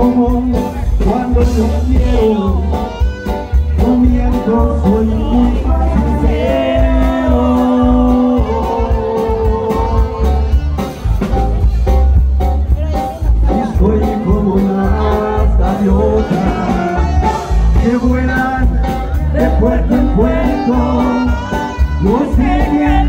como cuando yo quiero. Comiendo soy muy sincero y soy como una gaviota que vuelan de puerto en puerto. No sé bien